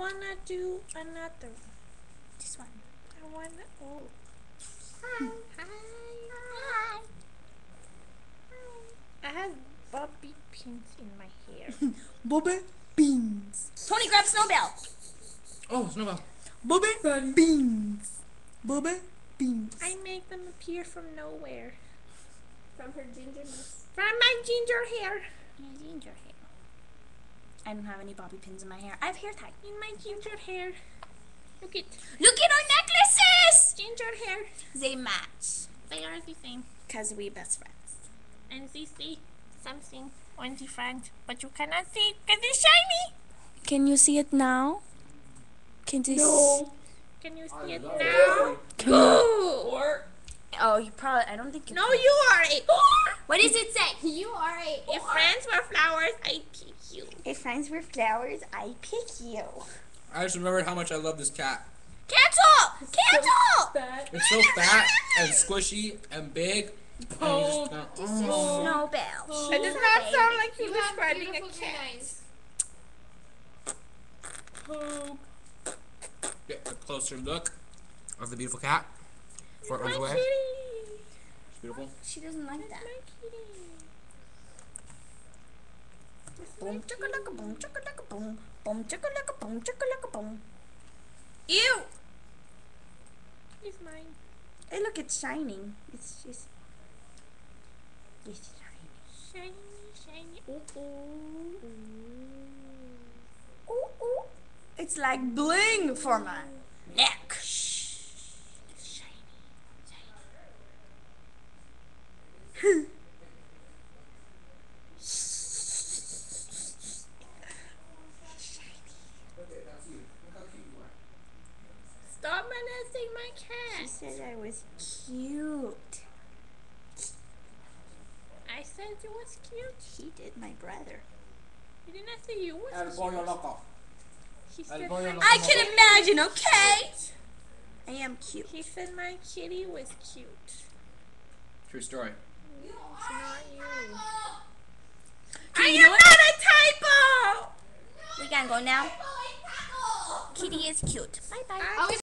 wanna do another. This one. I wanna. Oh. Hi. Hi. Hi. I have bobby pins in my hair. Bobby Beans. Tony, grab Snowbell. Oh, snowball. Bobby Beans. Bobby Beans. I make them appear from nowhere. From her gingerness. From my ginger hair. My ginger hair. I don't have any bobby pins in my hair. I have hair tie. In my ginger hair. Look at Look at our necklaces! Ginger hair. They match. They are the same. Because we best friends. And they see something on the front, but you cannot see because it's shiny. Can you see it now? Can you No. Can you I see it love now? Ooh. Or Oh, you probably. I don't think you. No, can. you are a. What does it say? you are a. If friends were flowers, I pick you. If friends were flowers, I pick you. I just remembered how much I love this cat. Cancel! Cancel! That. It's so fat and squishy and big. And Oh, just, This oh. is Snowbell. It does not sound like you You describing a beautiful cat. canines. Get a closer look of the beautiful cat before it runs My away. kitty. It's beautiful. She doesn't like that. My kitty. Boom, chicka lacka boom, chicka lacka boom. Boom, chicka lacka boom, chicka lacka boom. Ew! He's mine. Hey, look, it's shining. It's just. It's shining. Shiny, shiny. Oh, oh, oh. Ooh, ooh. It's like bling for my neck. Stop menacing my cat. She said I was cute. I said you was cute. She did, my brother. You did not say you was El cute. pollo loco. She said pollo. I can imagine, okay? I am cute. He said my kitty was cute. True story. It's not you. I I am am not a typo. We can go now. Kitty is cute. Bye bye. I was